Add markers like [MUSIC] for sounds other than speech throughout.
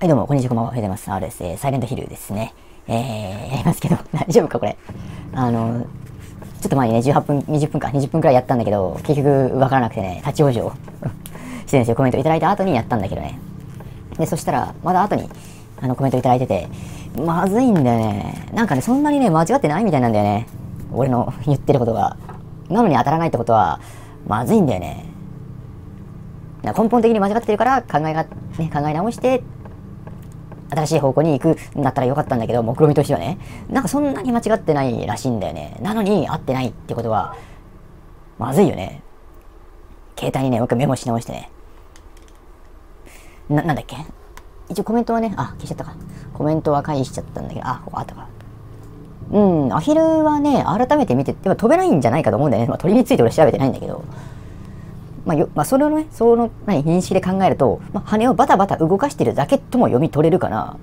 はい、どうも、こんにちは、こんばんは。おはようございます。RS、サイレントヒルですね。えー、やりますけど、[LAUGHS] 大丈夫か、これ。あの、ちょっと前にね、18分、20分か、20分くらいやったんだけど、結局、わからなくてね、立ち往生 [LAUGHS] してるんですよ。コメントいただいた後にやったんだけどね。で、そしたら、まだ後に、あの、コメントいただいてて、まずいんだよね。なんかね、そんなにね、間違ってないみたいなんだよね。俺の [LAUGHS] 言ってることが。なのに当たらないってことは、まずいんだよね。根本的に間違ってるから考えが、ね、考え直して新しい方向に行くんだったらよかったんだけど、目論見としてはね、なんかそんなに間違ってないらしいんだよね。なのに合ってないってことは、まずいよね。携帯にね、もう一回メモし直してね。な、なんだっけ？一応コメントはね、あ、消しちゃったか。コメントは返しちゃったんだけど、あ、ここあったか。うん、アヒルはね、改めて見て、でも飛べないんじゃないかと思うんだよね。まあ、鳥について俺調べてないんだけど。まあよまあ、それをね、その何認識で考えると、まあ、羽をバタバタ動かしてるだけとも読み取れるかな。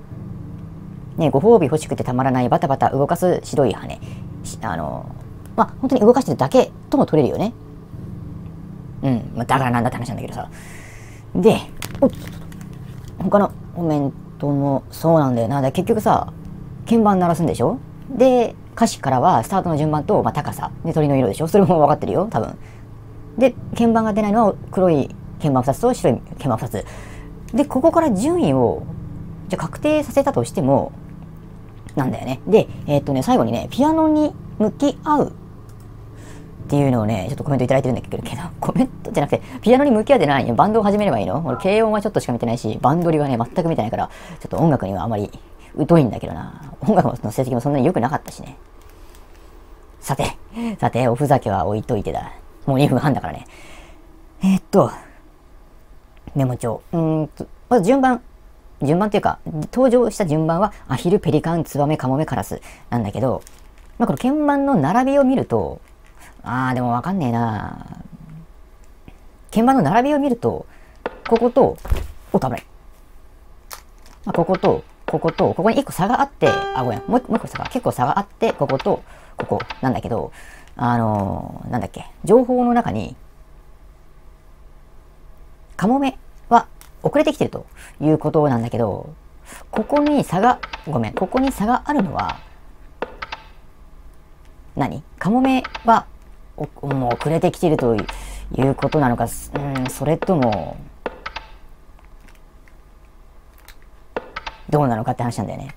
ね、ご褒美欲しくてたまらないバタバタ動かす白い羽。あの、まあ、本当に動かしてるだけとも取れるよね。うん、まあ、だからなんだって話なんだけどさ。で、他のコメントもそうなんだよな。だ結局さ、鍵盤鳴らすんでしょ？で、歌詞からはスタートの順番と、まあ、高さ、で、鳥の色でしょ？それも分かってるよ、多分。で、鍵盤が出ないのは黒い鍵盤2つと白い鍵盤2つ。で、ここから順位を、じゃ確定させたとしても、なんだよね。で、えー、っとね、最後にね、ピアノに向き合うっていうのをね、ちょっとコメントいただいてるんだけど、コメントじゃなくて、ピアノに向き合ってないバンドを始めればいいの？俺、軽音はちょっとしか見てないし、バンドリはね、全く見てないから、ちょっと音楽にはあまり疎いんだけどな。音楽の成績もそんなに良くなかったしね。さて、さて、おふざけは置いといてだ。もう2分半だからね。えー、っと、メモ帳。うんと、まず順番。順番っていうか、登場した順番は、アヒル、ペリカン、ツバメ、カモメ、カラスなんだけど、まあ、この鍵盤の並びを見ると、あー、でもわかんねえな鍵盤の並びを見ると、ここと、お、危ない。まあ、ここと、ここと、ここに1個差があって、あ、ごめん、もう1個差が、結構差があって、ここと、ここなんだけど、あのー、なんだっけ、情報の中に、カモメは遅れてきてるということなんだけど、ここに差が、ごめん、ここに差があるのは、何？カモメはもう遅れてきてるということなのか、うん、それとも、どうなのかって話なんだよね。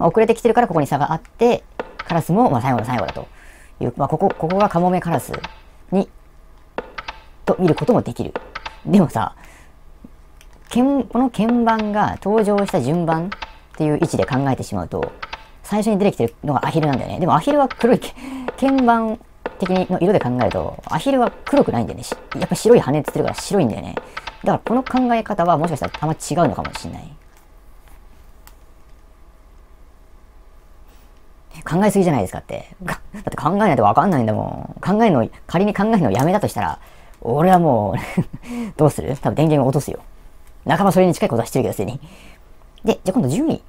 遅れてきてるからここに差があって、カラスもまあ最後の最後だと。いう、まあ、ここ、ここがカモメカラスに、と見ることもできる。でもさ、この鍵盤が登場した順番っていう位置で考えてしまうと、最初に出てきてるのがアヒルなんだよね。でもアヒルは黒い、鍵盤的にの色で考えると、アヒルは黒くないんだよね。やっぱ白い羽って言ってるから白いんだよね。だからこの考え方はもしかしたらあんま違うのかもしれない。考えすぎじゃないですかって。だって考えないとわかんないんだもん。考えの、仮に考えるのをやめたとしたら、俺はもう [LAUGHS] どうする？多分電源を落とすよ。仲間それに近いことはしてるけど、すでに。で、じゃあ今度順位。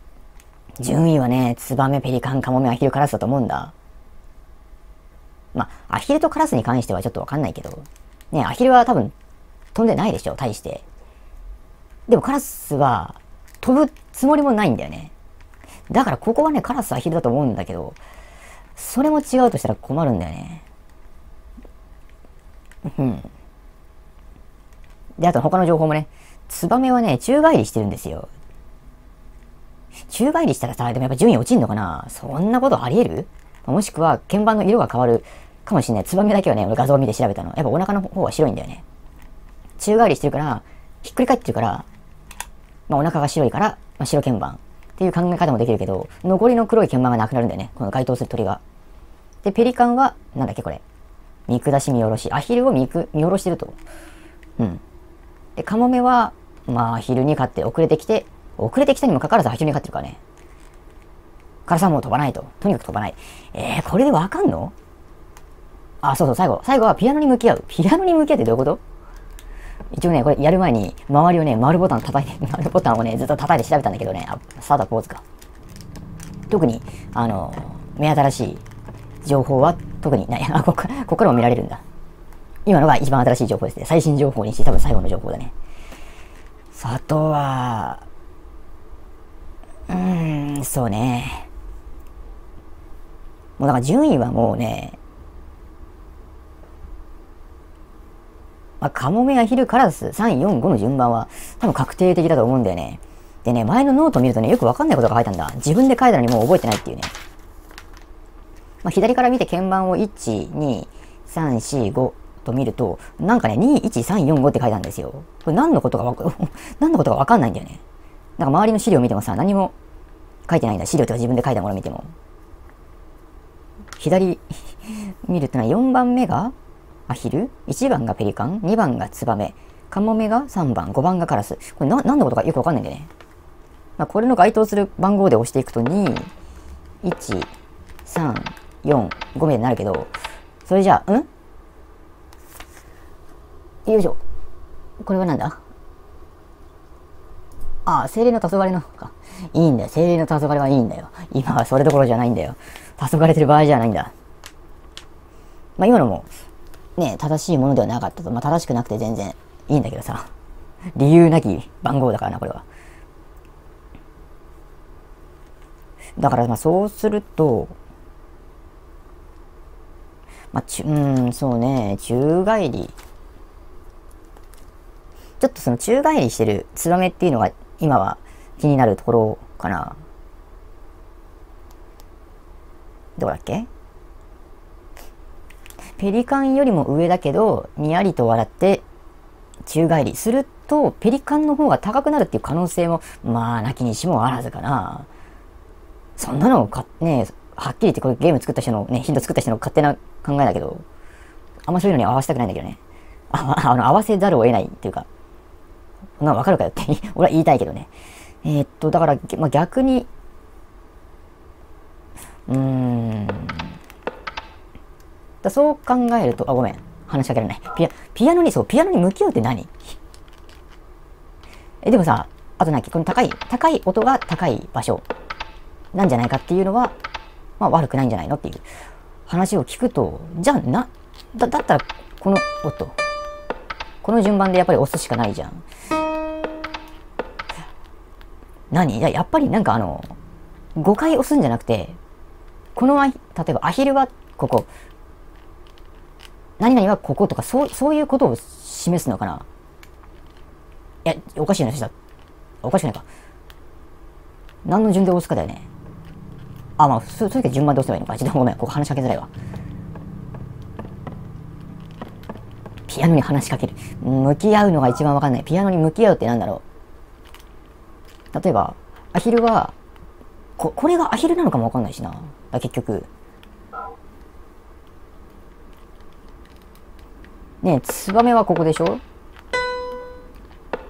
順位はね、ツバメ、ペリカン、カモメ、アヒル、カラスだと思うんだ。まあ、アヒルとカラスに関してはちょっとわかんないけど、ね、アヒルは多分飛んでないでしょ、対して。でもカラスは飛ぶつもりもないんだよね。だからここはね、カラスアヒルだと思うんだけど、それも違うとしたら困るんだよね。うん。で、あと他の情報もね、ツバメはね、宙返りしてるんですよ。宙返りしたらさ、でもやっぱ順位落ちんのかな？そんなことあり得る？もしくは鍵盤の色が変わるかもしれない。ツバメだけはね、俺画像を見て調べたの。やっぱお腹の方は白いんだよね。宙返りしてるから、ひっくり返ってるから、まあお腹が白いから、まあ、白鍵盤。っていう考え方もできるけど、残りの黒い鍵盤がなくなるんだよね。この該当する鳥が。で、ペリカンは、なんだっけこれ。見下し見下ろし。アヒルを見く見下ろしてると。うん。で、カモメは、まあ、アヒルに勝って遅れてきて、遅れてきたにもかかわらずアヒルに勝ってるからね。カラさんも飛ばないと。とにかく飛ばない。えー、これでわかんの？あ、そうそう、最後。最後はピアノに向き合う。ピアノに向き合うってどういうこと？一応ね、これやる前に、周りをね、丸ボタン叩いて、[LAUGHS] 丸ボタンをね、ずっと叩いて調べたんだけどね、あ、スタートポーズか。特に、あの、目新しい情報は特にない。あ、ここから、ここからも見られるんだ。今のが一番新しい情報ですね。最新情報にして多分最後の情報だね。あとは、うーん、そうね。もうだから順位はもうね、まあ、カモメアヒルカラス3、4、5の順番は多分確定的だと思うんだよね。でね、前のノート見るとね、よくわかんないことが書いたんだ。自分で書いたのにもう覚えてないっていうね。まあ、左から見て鍵盤を1、2、3、4、5と見ると、なんかね、2、1、3、4、5って書いたんですよ。これ何のことかわか、[LAUGHS] 何のことかわかんないんだよね。なんか周りの資料見てもさ、何も書いてないんだ。資料とか自分で書いたもの見ても。左 [LAUGHS] 見るとな、4番目がアヒル ?1 番がペリカン ?2 番がツバメ？カモメが？3番、5番がカラス？これな、何のことかよくわかんないんだよね。まあ、これの該当する番号で押していくと2、1、3、4、5名になるけど、それじゃあ、ん？よいしょ。これはなんだ？ああ、精霊の黄昏のか。いいんだよ。精霊の黄昏はいいんだよ。今はそれどころじゃないんだよ。黄昏てる場合じゃないんだ。まあ今のも、ね、正しいものではなかったと。まあ正しくなくて全然いいんだけどさ。理由なき番号だからな、これは。だからまあそうすると、まあ、ちゅ、うん、そうね、宙返り。ちょっとその宙返りしてるツバメっていうのが今は気になるところかな。どこだっけ？ペリカンよりも上だけど、にやりと笑って宙返りすると、ペリカンの方が高くなるっていう可能性も、まあ、なきにしもあらずかな。そんなのか、ね、はっきり言ってこれゲーム作った人の、ね、ヒント作った人の勝手な考えだけど、あんまそういうのに合わせたくないんだけどね。ああの合わせざるを得ないっていうか、そんなわかるかよって [LAUGHS] 俺は言いたいけどね。えー、っと、だから、まあ、逆に、うーん。だそう考えると、あ、ごめん。話しかけられない。ピア、ピアノに、そう、ピアノに向き合うって何？え、でもさ、あとなき、この高い、高い音が高い場所。なんじゃないかっていうのは、まあ悪くないんじゃないのっていう。話を聞くと、じゃあな、だ、だったら、この、おっと、この順番でやっぱり押すしかないじゃん。何？いや、やっぱりなんかあの、5回押すんじゃなくて、この例えばアヒルはここ、何々はこことか、そう、そういうことを示すのかな？いや、おかしいな、した。おかしくないか。何の順で押すかだよね。あ、まあ、そういう順番で押せばいいのか。ちょっとごめん、ここ話しかけづらいわ。ピアノに話しかける。向き合うのが一番わかんない。ピアノに向き合うってなんだろう。例えば、アヒルは、こ、これがアヒルなのかもわかんないしな。結局。ねえ、ツバメはここでしょ？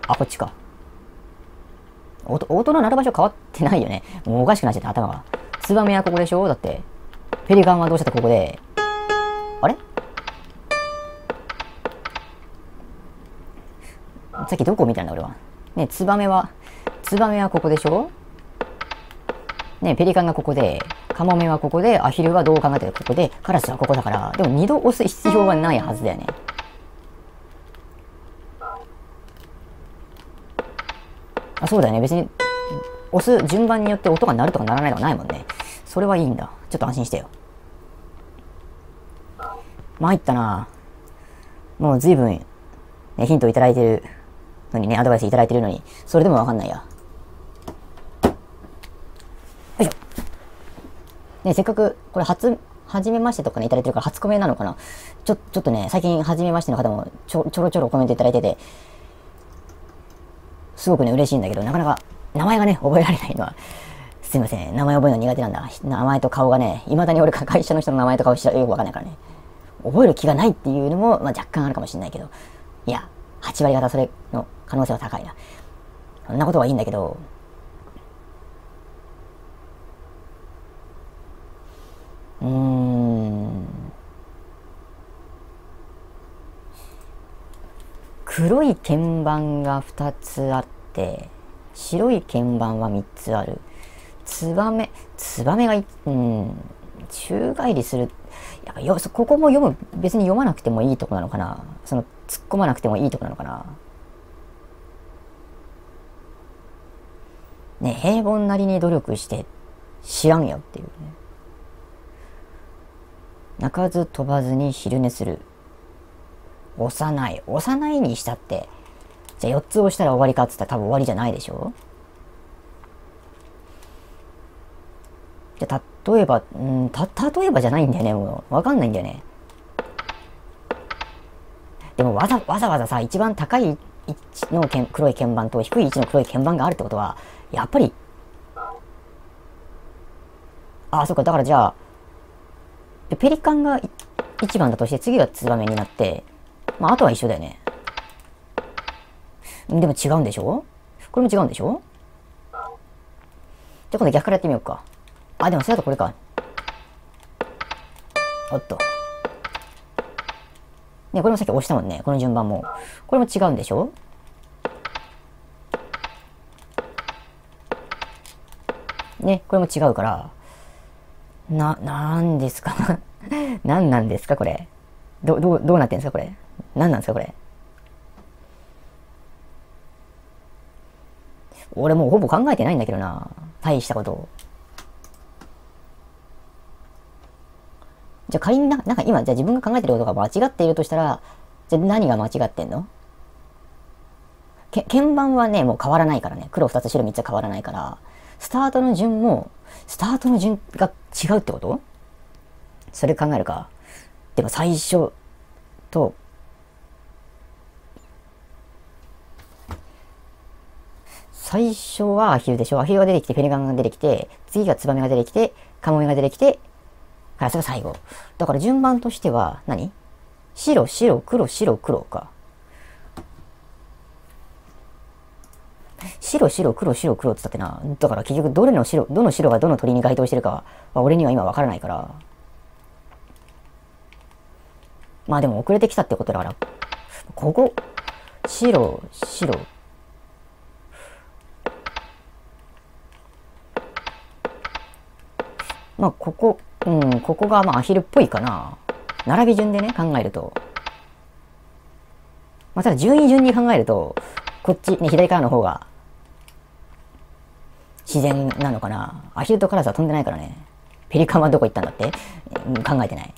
あ、こっちか。音、音の鳴る場所変わってないよね。もうおかしくなっちゃった、頭が。ツバメはここでしょ？だって。ペリカンはどうしたってここで。あれ？さっきどこを見たんだ俺は。ねえツバメは、ツバメはここでしょ？ねえペリカンがここで、カモメはここで、アヒルはどう考えてるここで、カラスはここだから、でも二度押す必要はないはずだよね。あ、そうだよね。別に、押す順番によって音が鳴るとか鳴らないとかないもんね。それはいいんだ。ちょっと安心してよ。参ったなもう随分、ね、ヒントいただいてるのにね、アドバイスいただいてるのに、それでもわかんないや。よいしょ。ね、せっかく、これ初、初めましてとかね、いただいてるから初コメなのかなちょ、ちょっとね、最近初めましての方もちょ、ちょろちょろコメントいただいてて、すごくね、嬉しいんだけど、なかなか名前がね、覚えられないのは、すいません。名前覚えるの苦手なんだ。名前と顔がね、未だに俺会社の人の名前と顔知らよくわかんないからね。覚える気がないっていうのも、まあ、若干あるかもしれないけど、いや、8割方それの可能性は高いな。そんなことはいいんだけど、うーん。黒い鍵盤が2つあって、白い鍵盤は3つある。ツバメ、ツバメがうん、宙返りする。やっぱよ、ここも読む、別に読まなくてもいいとこなのかな。その、突っ込まなくてもいいとこなのかな。ね、平凡なりに努力して知らんよっていうね。泣かず飛ばずに昼寝する。幼い。幼いにしたって、じゃあ4つ押したら終わりかっつったら多分終わりじゃないでしょ？じゃあ、例えば、うん、た、例えばじゃないんだよね、もう。わかんないんだよね。でもわざ、わざわざさ、一番高い位置の黒い鍵盤と低い位置の黒い鍵盤があるってことは、やっぱり、あ、そっか、だからじゃあ、ペリカンが1番だとして、次がツバメになって、まあ、あとは一緒だよね。でも違うんでしょ？これも違うんでしょ？じゃあ今度逆からやってみようか。あ、でもそれだとこれか。おっと。ね、これもさっき押したもんね。この順番も。これも違うんでしょ？ね、これも違うから。な、なんですか？[LAUGHS] 何なんですかこれ？ど、どう、どうなってんですかこれ？何なんですかこれ。俺もうほぼ考えてないんだけどな。大したことじゃあ仮にな、なんか今、じゃあ自分が考えてることが間違っているとしたら、じゃあ何が間違ってんの？け鍵盤はね、もう変わらないからね。黒2つ白3つ変わらないから、スタートの順も、スタートの順が違うってこと？それ考えるか。でも最初と、最初はアヒルでしょ？アヒルが出てきて、ペリガンが出てきて、次がツバメが出てきて、カモメが出てきて、カラスが最後。だから順番としては何、白、白、黒、白、黒か。白、白、黒、白、黒って言ったってな。だから結局どれの白、どの白がどの鳥に該当してるかは俺には今わからないから。まあでも遅れてきたってことだから、ここ、白、白。まあここ、うん、ここがまあアヒルっぽいかな。並び順でね、考えると。まあただ順位順に考えると、こっち、ね、左からの方が、自然なのかな。アヒルとカラスは飛んでないからね。ペリカンはどこ行ったんだって、うん、考えてない。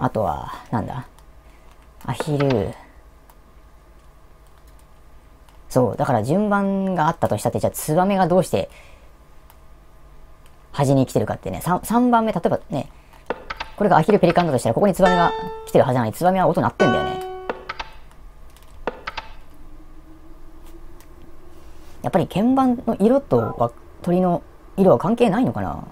あとは、なんだ？アヒル。そう、だから順番があったとしたって、じゃあツバメがどうして端に来てるかってね、3, 3番目、例えばね、これがアヒルペリカンだとしたら、ここにツバメが来てるはずなのに、ツバメは音鳴ってんだよね。やっぱり鍵盤の色とは鳥の色は関係ないのかな？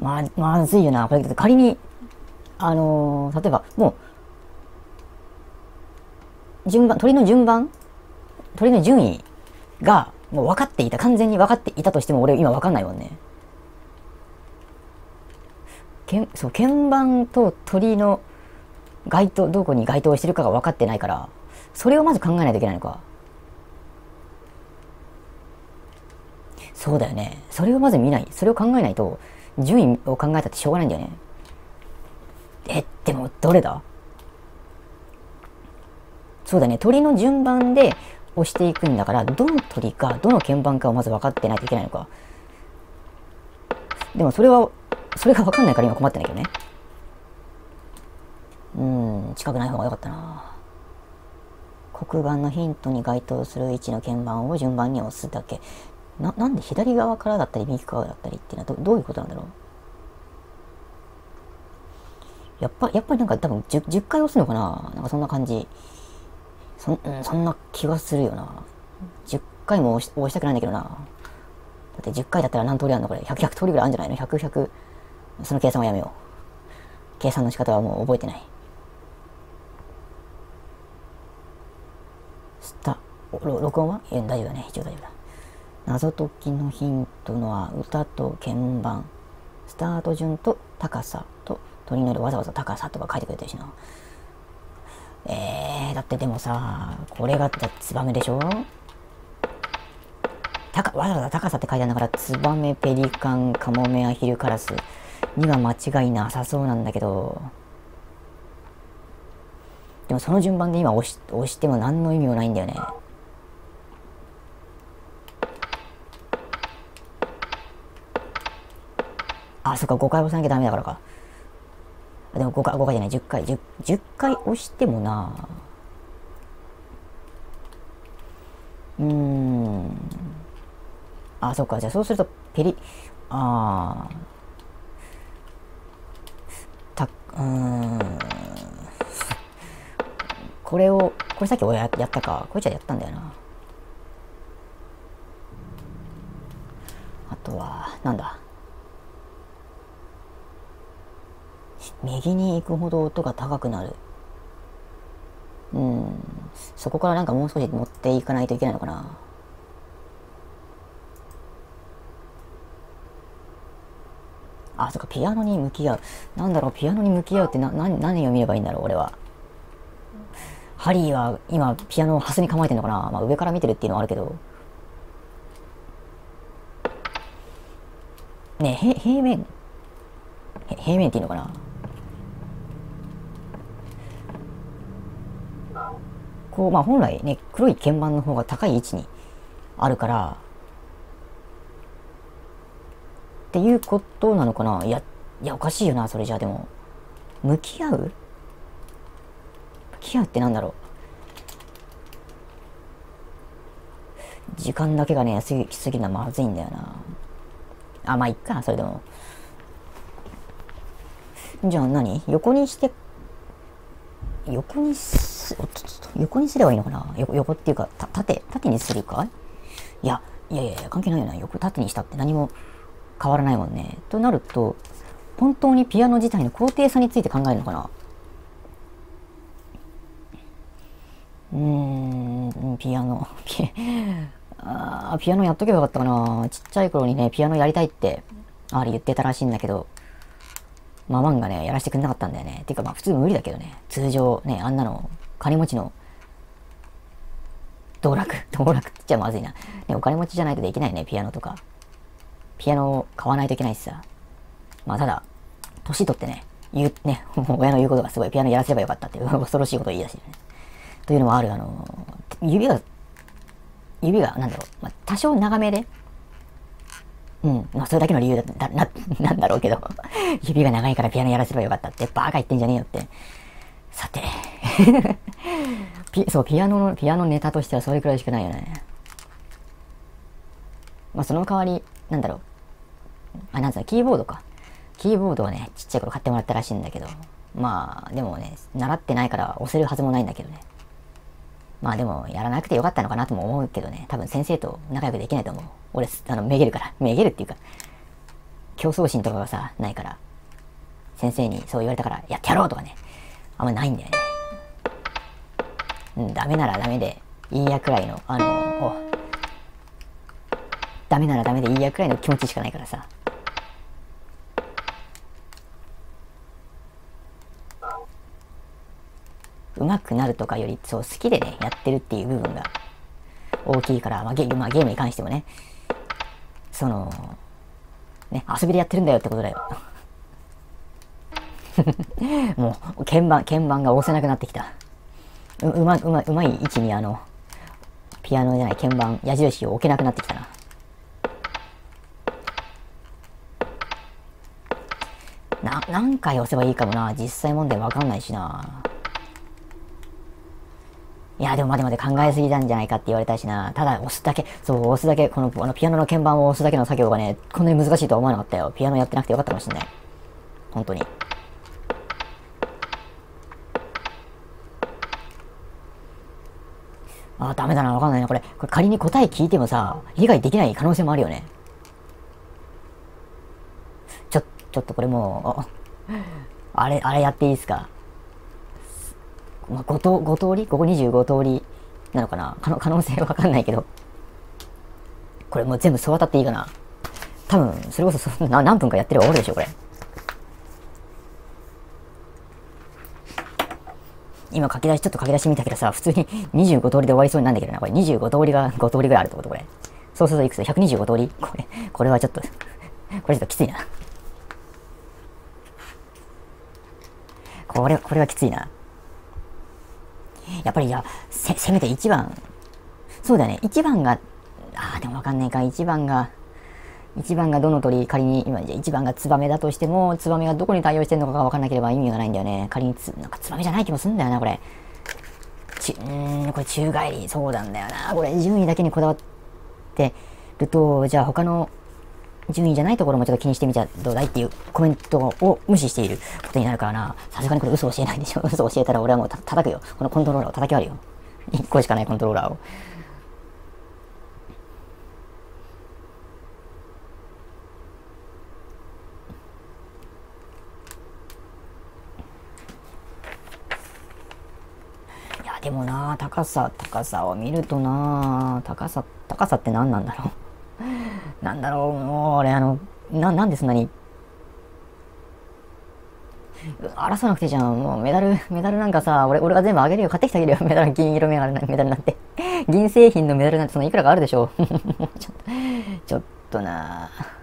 ま、まずいよな。これ仮にあのー、例えば、もう、順番、鳥の順番？鳥の順位が、もう分かっていた、完全に分かっていたとしても、俺今分かんないもんね。けんそう、鍵盤と鳥の該当、どこに該当してるかが分かってないから、それをまず考えないといけないのか。そうだよね。それをまず見ない。それを考えないと、順位を考えたってしょうがないんだよね。え、でもどれだ？そうだね、鳥の順番で押していくんだから、どの鳥か、どの鍵盤かをまず分かってないといけないのか。でもそれは、それが分かんないから今困ってんだけどね。うん、近くない方が良かったな。黒板のヒントに該当する位置の鍵盤を順番に押すだけ。な、なんで左側からだったり右側だったりっていうのはどどういうことなんだろう？やっぱ、やっぱりなんか多分 10, 10回押すのかな？なんかそんな感じ。そ,、うん、そんな気がするよな。10回も押し押したくないんだけどな。だって10回だったら何通りあるのこれ？100、100通りぐらいあるんじゃないの ?100、100。その計算はやめよう。計算の仕方はもう覚えてない。スタ、録音は？え、大丈夫だね。一応大丈夫だ。謎解きのヒントのは歌と鍵盤。スタート順と高さ鳥のわざわざ高さとか書いてくれてるしな。えー、だってでもさ、これがツバメでしょ？高わざわざ高さって書いてあるんだから、ツバメ、ペリカン、カモメ、アヒル、カラス。には間違いなさそうなんだけど、でもその順番で今押し押しても何の意味もないんだよね。あ、そっか、5回押さなきゃダメだからか。でも5回、5回じゃない、10回、10, 10回押してもなうーん。あ、そっか、じゃあそうすると、ペリ、ああた、うん。これを、これさっき俺ややったか。こいつはやったんだよな。あとは、なんだ？右に行くほど音が高くなる。うん。そこからなんかもう少し持っていかないといけないのかな。あ、そっか、ピアノに向き合う。なんだろう、ピアノに向き合うってな、な何を見ればいいんだろう、俺は。ハリーは今、ピアノをハスに構えてんのかなまあ、上から見てるっていうのはあるけど。ねえ、平面平面っていいのかなこう、まあ本来ね、黒い鍵盤の方が高い位置にあるから、っていうことなのかな？いや、いや、おかしいよな、それじゃあでも。向き合う？向き合うってなんだろう？時間だけがね、過ぎきすぎるのはまずいんだよな。あ、まあ、いっか、それでも。じゃあ何？横にして横にす、おっとっと、横にすればいいのかな？横、横っていうか、縦、縦にするかい、いやいやいや、関係ないよな。横、縦にしたって何も変わらないもんね。となると、本当にピアノ自体の高低差について考えるのかな？うーん、ピアノ、ピ [LAUGHS] あピアノやっとけばよかったかな。ちっちゃい頃にね、ピアノやりたいって、あれ言ってたらしいんだけど、ママンがね、やらせてくれなかったんだよね。ていうかまあ普通無理だけどね。通常ね、あんなの、金持ちの、道楽、[LAUGHS] 道楽って言っちゃまずいな。ね、お金持ちじゃないとできないね、ピアノとか。ピアノを買わないといけないしさ。まあただ、年取ってね、言う、ね、[LAUGHS] 親の言うことがすごいピアノやらせればよかったっていう [LAUGHS] 恐ろしいことを言い出してね。というのもある、あの、指が、指が、なんだろう、まあ、多少長めで、うん。まあ、それだけの理由だ、だな、[LAUGHS] なんだろうけど。[LAUGHS] 指が長いからピアノやらせればよかったって、バーカ言ってんじゃねえよって。さて。[LAUGHS] ピ、そう、ピアノの、ピアノネタとしてはそれくらいしかないよね。まあ、その代わり、なんだろう。あ、なんつうの、キーボードか。キーボードはね、ちっちゃい頃買ってもらったらしいんだけど。まあ、でもね、習ってないから押せるはずもないんだけどね。まあでも、やらなくてよかったのかなとも思うけどね。多分先生と仲良くできないと思う。俺、あの、めげるから。めげるっていうか、競争心とかがさ、ないから。先生にそう言われたから、やってやろうとかね。あんまないんだよね。うん、ダメならダメでいいやくらいの、あの、ダメならダメでいいやくらいの気持ちしかないからさ。上手くなるとかより、そう、好きでね、やってるっていう部分が大きいから、まあゲ,、まあ、ゲームに関してもね、その、ね、遊びでやってるんだよってことだよ。[LAUGHS] もう、鍵盤、鍵盤が押せなくなってきた。う、うま、うま、うまい位置にあの、ピアノじゃない鍵盤、矢印を置けなくなってきたな。な、何回押せばいいかもな。実際問題わかんないしな。いや、でも待て待て考えすぎたんじゃないかって言われたしな。ただ押すだけ、そう、押すだけ、このあのピアノの鍵盤を押すだけの作業がね、こんなに難しいとは思わなかったよ。ピアノやってなくてよかったかもしんない。本当に。あ、ダメだな、わかんないな。これ、これ仮に答え聞いてもさ、理解できない可能性もあるよね。ちょ、ちょっとこれもう、あれ、あれやっていいですか？まあ、5, と5通り？ここ25通りなのかな？可能性わかんないけど。これもう全部そう当たっていいかな？多分、それこそそな何分かやってれば終わるでしょ、これ。今書き出し、ちょっと書き出してみたけどさ、普通に25通りで終わりそうになんだけどな。これ25通りが5通りぐらいあるってことこれ。そうするといくつ ?125 通り？これ、これはちょっとこれちょっときついな。これ、これはきついな。やっぱりじゃあ、せ、せめて1番。そうだね。1番が、ああ、でもわかんないか。1番が、1番がどの鳥、仮に、今、じゃ1番がツバメだとしても、ツバメがどこに対応してるのかがわかんなければ意味がないんだよね。仮につ、なんかツバメじゃない気もするんだよな、これ。ち、うん、これ宙返り。そうなんだよな。これ、順位だけにこだわってると、じゃあ他の順位じゃないところもちょっと気にしてみちゃどうだいっていうコメントを無視していることになるからな。さすがにこれ嘘教えないでしょ。嘘教えたら俺はもうた叩くよ。このコントローラーを叩き割るよ。[LAUGHS] 1個しかないコントローラーを。いや、でもな、高さ、高さを見るとな、高さ、高さって何なんだろう。なんだろう、もう俺あの、な、なんでそんなに、争わなくていいじゃん。もうメダル、メダルなんかさ、俺、俺が全部あげるよ。買ってきてあげるよ。メダル、銀色メダル、メダルなんて。銀製品のメダルなんてそのいくらかあるでしょ。[LAUGHS] ちょっと、ちょっとなぁ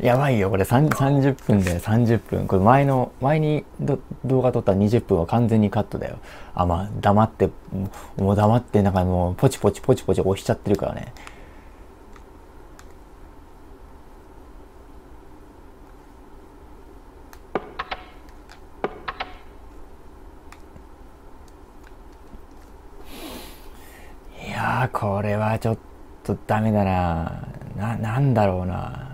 やばいよ、これ30分で30分。これ前の、前に動画撮った20分は完全にカットだよ。あ、まあ、黙って、もう黙って、なんかもう、ポチポチポチポチ押しちゃってるからね。いや、これはちょっとダメだな。な、なんだろうな。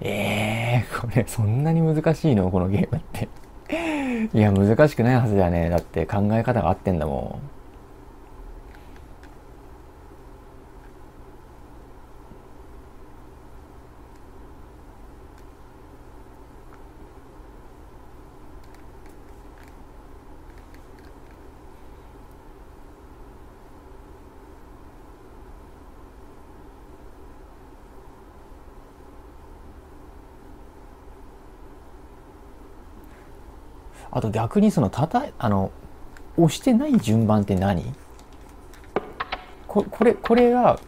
ええー、これそんなに難しいの？このゲームっていや、難しくないはずだよね。だって考え方が合ってんだもん。あと逆にそのたたあの押してない順番って何？ここれこれが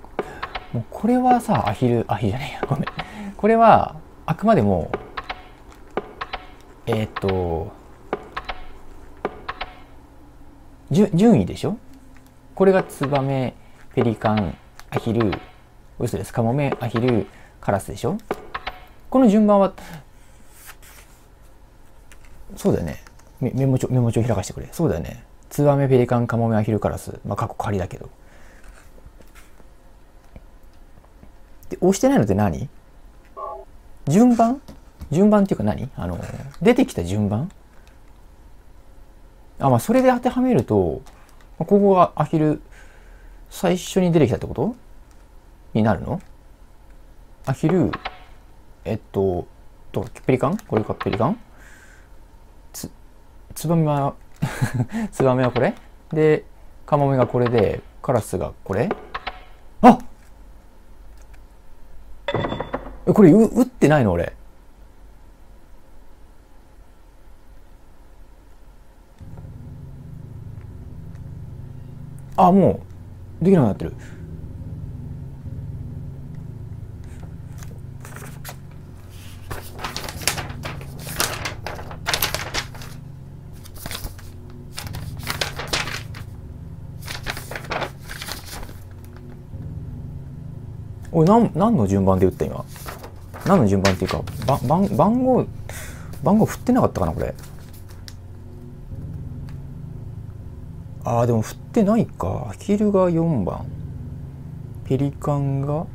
もうこれはさアヒルアヒルじゃないや。ごめん。これはあくまでもえっ、と順位でしょ？これがツバメペリカンアヒル嘘です。カモメアヒルカラスでしょ？この順番はそうだよね。メモ帳、メモ帳開かしてくれ。そうだよね。ツバメ、ペリカン、カモメ、アヒルカラス。まあ、過去仮だけど。で、押してないのって何？順番？順番っていうか何？あの、出てきた順番？あ、まあ、それで当てはめると、ここがアヒル、最初に出てきたってこと？になるの？アヒル、えっと、と、ペリカン？これかペリカンツバメは [LAUGHS] ツバメはこれ？で、カモメがこれで、カラスがこれ？あこれ、打ってないの？俺。あ、もう、できなくなってる。おい、なん、何の順番で打った今？何の順番っていうか、番、番、号、番号振ってなかったかな、これ。ああ、でも振ってないか。アヒルが4番。ペリカンが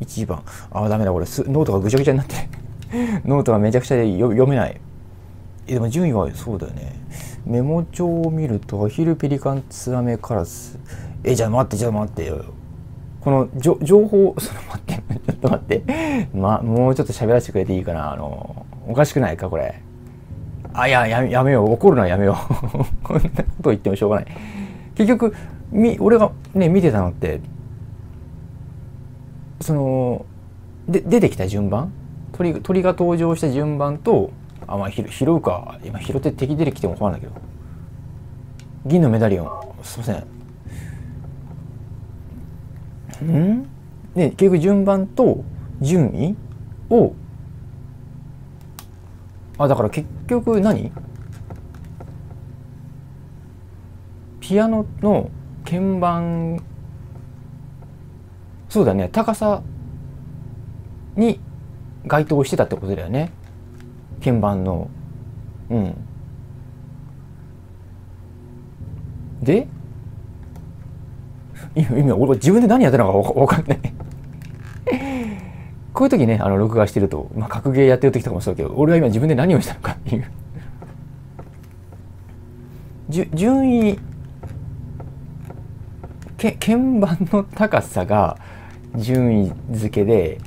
1番。ああ、ダメだ、これす。ノートがぐちゃぐちゃになって。[LAUGHS] ノートがめちゃくちゃで読めない。え、でも順位はそうだよね。メモ帳を見ると、アヒル、ペリカン、ツバメ、カラス。え、じゃあ待って、じゃあ待ってよ。この情報、[LAUGHS] その待って、ちょっと待って。ま、もうちょっと喋らせてくれていいかな。あの、おかしくないか、これ。あ、いや、やめよう。怒るのはやめよう。[LAUGHS] こんなこと言ってもしょうがない。結局、み、俺がね、見てたのって、その、で、出てきた順番？鳥鳥が登場した順番と、あ、まあ、拾うか。今、拾って敵出てきても困るんだけど。銀のメダリオン。すいません。ん。で結局順番と順位をあだから結局何？ピアノの鍵盤そうだね。高さに該当してたってことだよね。鍵盤の。うん。で今今俺自分で何やってるのか分かんない。こういう時ねあの録画してると、まあ、格ゲーやってる時とかもそうだけど俺は今自分で何をしたのかっていう。じ順位け鍵盤の高さが順位付けで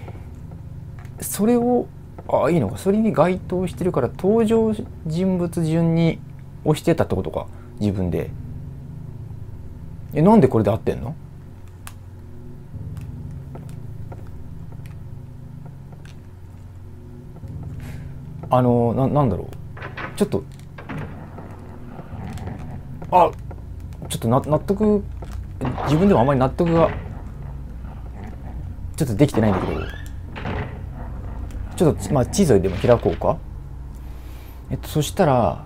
それをあいいのかそれに該当してるから登場人物順に押してたってことか自分で。えなんでこれで合ってんの？あのななんだろう。ちょっと。あちょっとな納得。自分でもあまり納得が。ちょっとできてないんだけど。ちょっとまあ地図でも開こうか。えっとそしたら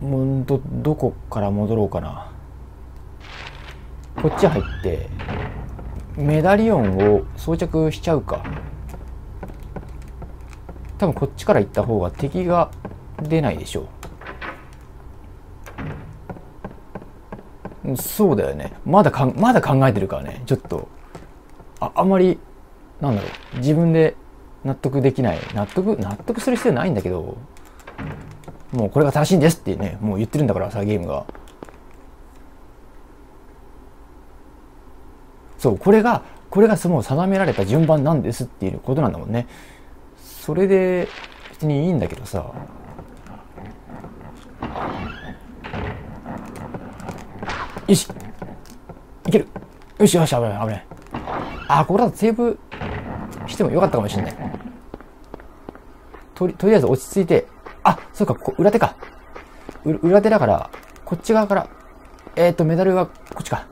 もうどどこから戻ろうかな。こっち入ってメダリオンを装着しちゃうか。多分こっちから行った方が敵が出ないでしょう。そうだよね。まだかまだ考えてるからね。ちょっとああまりなんだろう。自分で納得できない。納得納得する必要ないんだけどもうこれが正しいんですってねもう言ってるんだからさゲームが。そうこれがこれがその定められた順番なんですっていうことなんだもんね。それで別にいいんだけどさ。よし。いける。よしよし危ない危ない。あこれだとセーブしてもよかったかもしれない。とりとりあえず落ち着いて。あそうかこ裏手か。裏手だからこっち側からえっ、ー、とメダルはこっちか。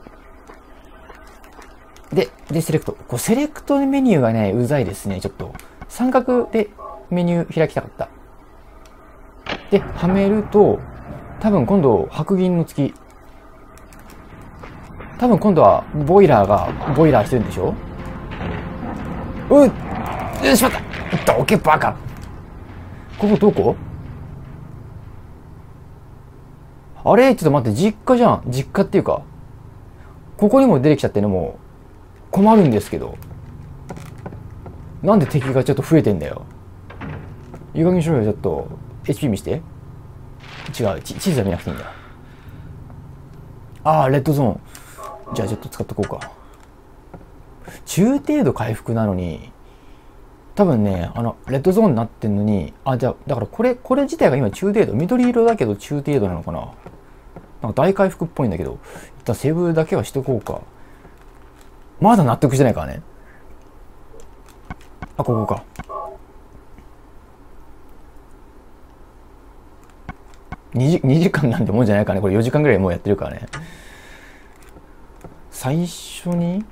で、セレクト。こう、セレクトメニューがね、うざいですね、ちょっと。三角でメニュー開きたかった。で、はめると、多分今度、白銀の月。多分今度は、ボイラーが、ボイラーしてるんでしょ？うっよしまったどけバカここどこ？あれ？ちょっと待って、実家じゃん。実家っていうか。ここにも出てきちゃってね、もう。困るんですけどなんで敵がちょっと増えてんだよ。いい加減にしろよちょっと。HP 見して。違う地図は見なくていいんだ。ああレッドゾーン。じゃあちょっと使っとこうか。中程度回復なのに多分ねあのレッドゾーンになってんのにあじゃあだからこれこれ自体が今中程度緑色だけど中程度なのかな。なんか大回復っぽいんだけど一旦セーブだけはしとこうか。まだ納得してないからね。あ、ここか。2時 ,2 時間なんてもんじゃないからね。これ4時間ぐらいもうやってるからね。最初に、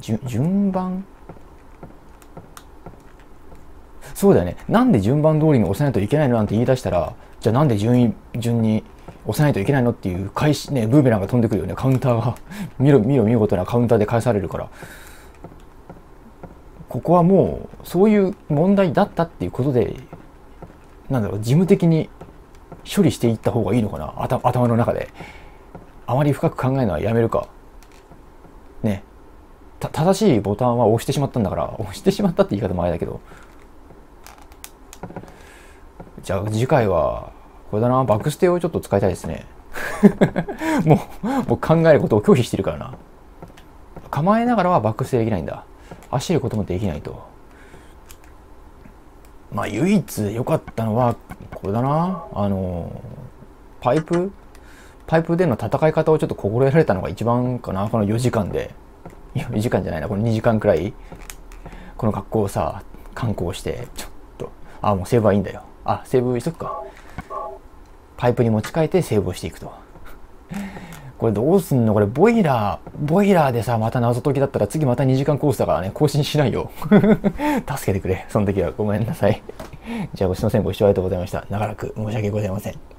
順番？そうだよね。なんで順番通りに押さないといけないのなんて言い出したら、じゃあなんで順位、順に押さないといけないのっていう返しねブーメランが飛んでくるよね。カウンターが。[LAUGHS] 見ろ見ろ見事なカウンターで返されるから。ここはもうそういう問題だったっていうことでなんだろう事務的に処理していった方がいいのかな。頭の中で。あまり深く考えるのはやめるか。ね。正しいボタンは押してしまったんだから押してしまったって言い方もあれだけど。じゃあ次回はこれだな、バックステをちょっと使いたいですね。[LAUGHS] もう、もう考えることを拒否してるからな。構えながらはバックステできないんだ。走ることもできないと。まあ、唯一良かったのは、これだな。あの、パイプ？パイプでの戦い方をちょっと心得られたのが一番かな。この4時間で。4時間じゃないな。この2時間くらい。この学校をさ、観光して、ちょっと。あ、もうセーブはいいんだよ。あ、セーブしとくか。パイプに持ち替えてセーブをしていくと。これどうすんの？これボイラー、ボイラーでさ、また謎解きだったら次また2時間コースだからね、更新しないよ。[LAUGHS] 助けてくれ。その時はごめんなさい。じゃあ、すいません。ご視聴ありがとうございました。長らく申し訳ございません。